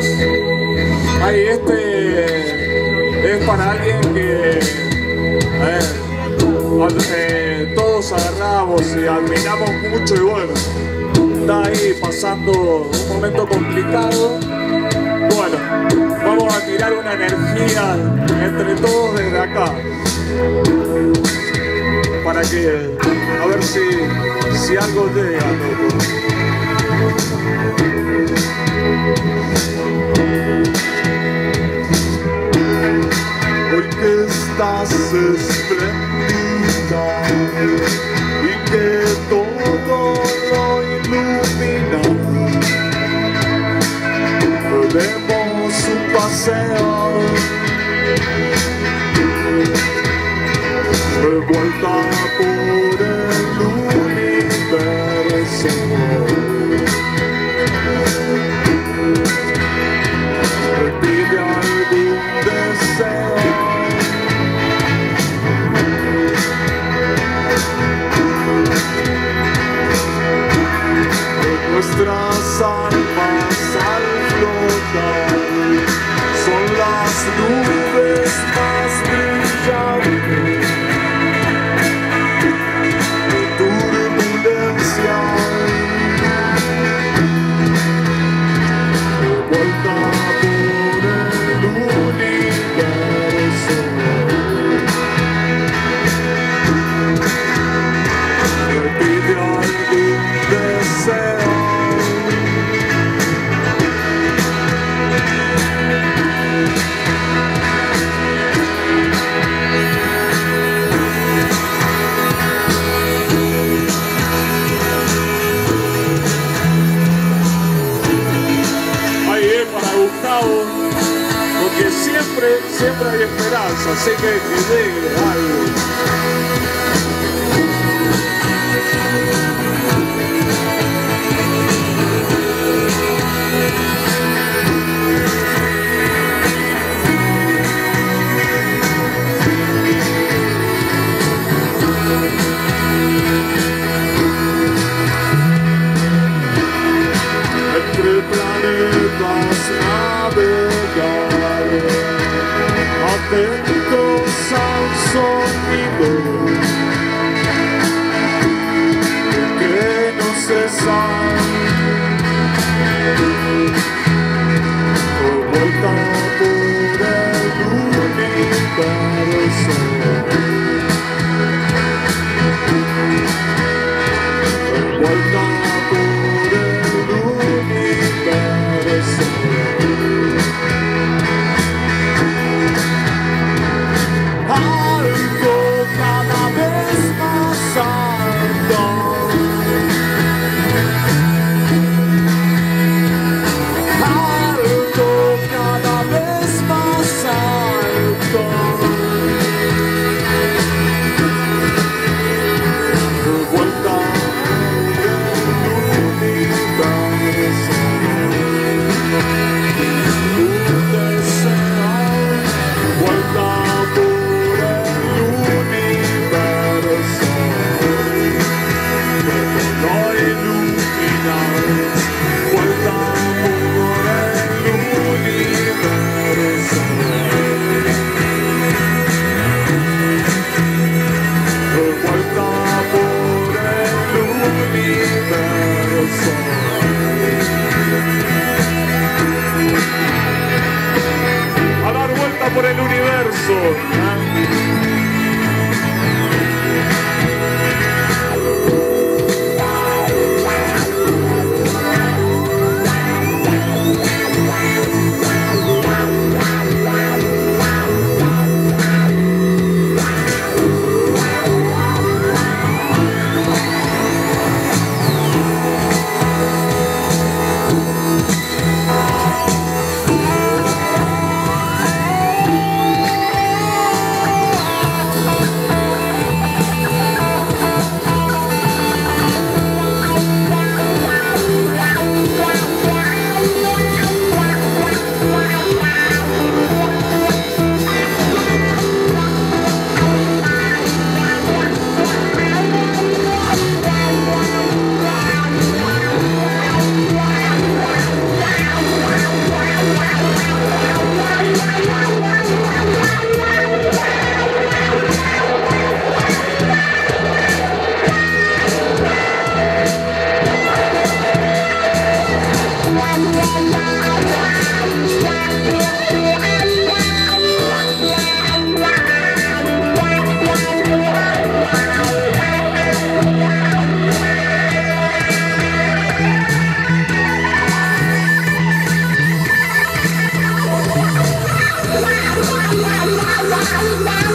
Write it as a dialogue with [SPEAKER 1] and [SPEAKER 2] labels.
[SPEAKER 1] Ay, este es para alguien que eh, todos agarramos y admiramos mucho y bueno, está ahí pasando un momento complicado. Bueno, vamos a tirar una energía entre todos desde acá para que a ver si, si algo llega.
[SPEAKER 2] Hoy estás espléndida y que todo lo ilumina, demos un paseo. Revuelta
[SPEAKER 1] porque siempre, siempre hay esperanza, así que que algo.
[SPEAKER 2] So. my.